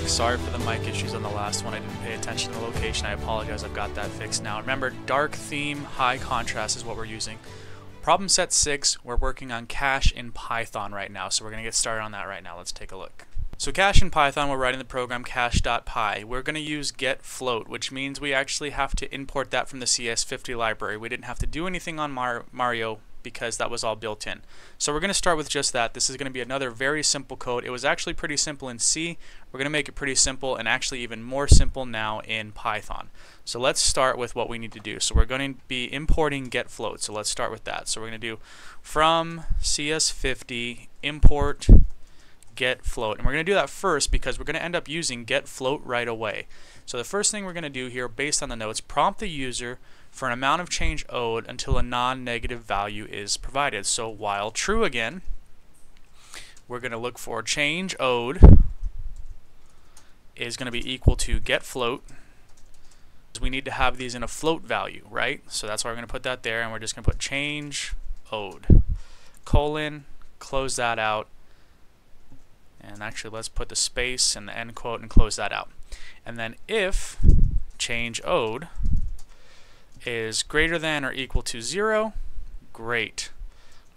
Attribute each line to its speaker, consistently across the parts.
Speaker 1: back. Sorry for the mic issues on the last one. I didn't pay attention to the location. I apologize. I've got that fixed now. Remember, dark theme, high contrast is what we're using. Problem set 6, we're working on cash in Python right now. So we're going to get started on that right now. Let's take a look. So cash in Python, we're writing the program cash.py. We're going to use get float, which means we actually have to import that from the CS50 library. We didn't have to do anything on Mar Mario because that was all built in. So we're going to start with just that. This is going to be another very simple code. It was actually pretty simple in C. We're going to make it pretty simple and actually even more simple now in Python. So let's start with what we need to do. So we're going to be importing get float. So let's start with that. So we're going to do from CS50 import get float. And we're going to do that first because we're going to end up using get float right away. So the first thing we're going to do here based on the notes, prompt the user for an amount of change owed until a non-negative value is provided. So while true again, we're going to look for change owed is going to be equal to get float. We need to have these in a float value, right? So that's why we're going to put that there, and we're just going to put change owed colon, close that out, and actually let's put the space and the end quote and close that out. And then if change owed is greater than or equal to 0, great.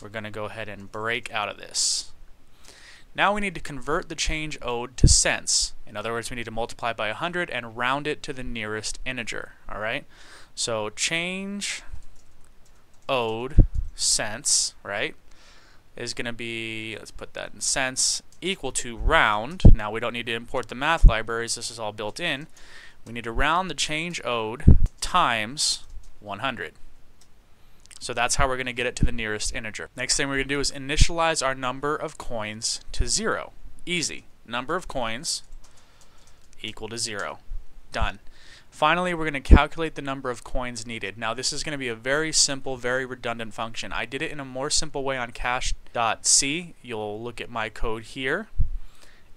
Speaker 1: We're going to go ahead and break out of this. Now we need to convert the change owed to cents. In other words, we need to multiply by 100 and round it to the nearest integer. All right. So change owed cents, right, is going to be, let's put that in cents, equal to round. Now we don't need to import the math libraries. This is all built in. We need to round the change owed times 100. So that's how we're going to get it to the nearest integer. Next thing we're going to do is initialize our number of coins to 0. Easy. Number of coins equal to 0. Done. Finally, we're going to calculate the number of coins needed. Now this is going to be a very simple, very redundant function. I did it in a more simple way on cash.c. You'll look at my code here.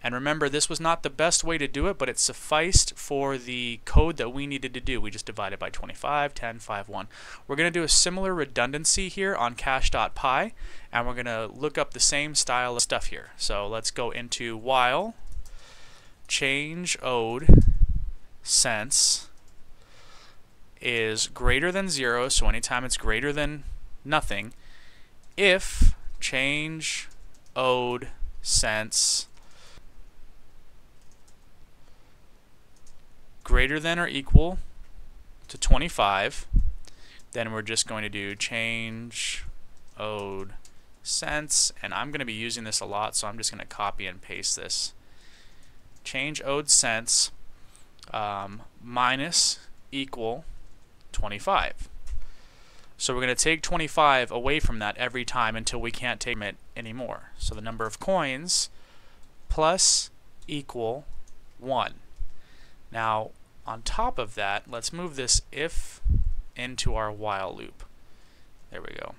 Speaker 1: And remember, this was not the best way to do it, but it sufficed for the code that we needed to do. We just divided by 25, 10, 5, 1. We're going to do a similar redundancy here on cash.py, and we're going to look up the same style of stuff here. So let's go into while change owed cents is greater than 0, so anytime it's greater than nothing, if change owed cents greater than or equal to 25, then we're just going to do change owed cents, and I'm going to be using this a lot, so I'm just going to copy and paste this. Change owed cents um, minus equal 25. So we're going to take 25 away from that every time until we can't take it anymore. So the number of coins plus equal 1. Now, on top of that, let's move this if into our while loop. There we go.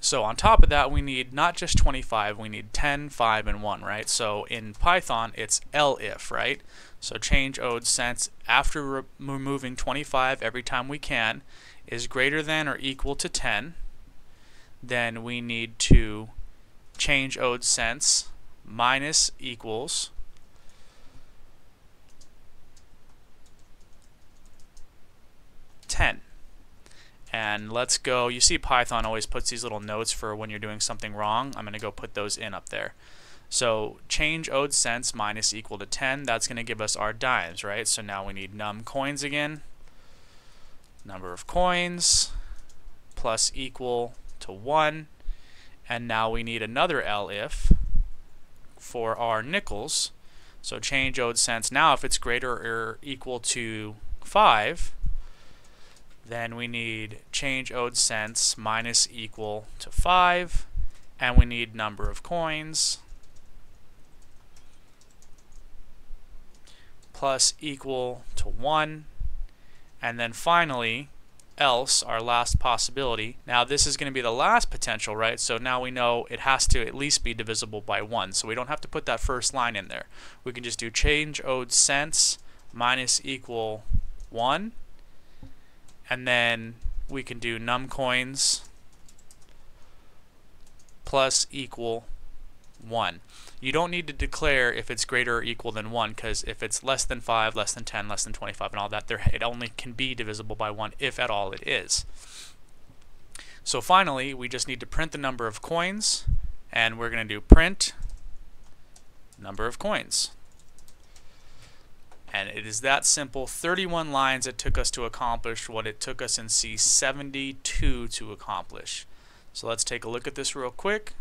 Speaker 1: So on top of that, we need not just 25, we need 10, 5, and 1, right? So in Python, it's elif, right? So change owed cents after re removing 25 every time we can is greater than or equal to 10. Then we need to change owed cents minus equals 10. And let's go, you see Python always puts these little notes for when you're doing something wrong. I'm going to go put those in up there. So change owed cents minus equal to 10, that's going to give us our dimes, right? So now we need num coins again. Number of coins plus equal to 1. And now we need another elif for our nickels. So change owed cents. Now if it's greater or equal to 5, then we need change owed cents minus equal to 5. And we need number of coins plus equal to 1. And then finally, else, our last possibility. Now this is going to be the last potential, right? So now we know it has to at least be divisible by 1. So we don't have to put that first line in there. We can just do change owed cents minus equal 1 and then we can do num coins plus equal 1. You don't need to declare if it's greater or equal than 1 because if it's less than 5, less than 10, less than 25 and all that, there, it only can be divisible by 1 if at all it is. So finally, we just need to print the number of coins and we're going to do print number of coins. And it is that simple. 31 lines it took us to accomplish what it took us in C72 to accomplish. So let's take a look at this real quick.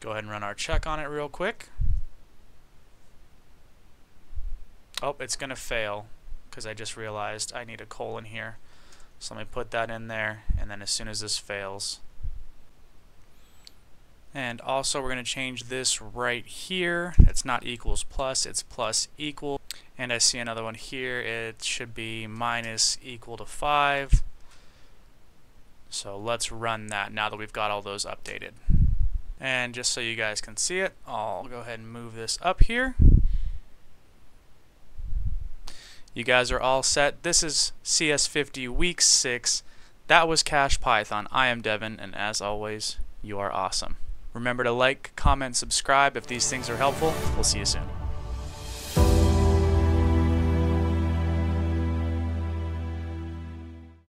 Speaker 1: Go ahead and run our check on it real quick. Oh, it's going to fail because I just realized I need a colon here. So let me put that in there and then as soon as this fails. And also we're going to change this right here. It's not equals plus it's plus equal. And I see another one here. It should be minus equal to 5 so let's run that now that we've got all those updated and just so you guys can see it I'll go ahead and move this up here you guys are all set. This is CS50 Week 6. That was Cash Python. I am Devin, and as always, you are awesome. Remember to like, comment, subscribe if these things are helpful. We'll see you soon.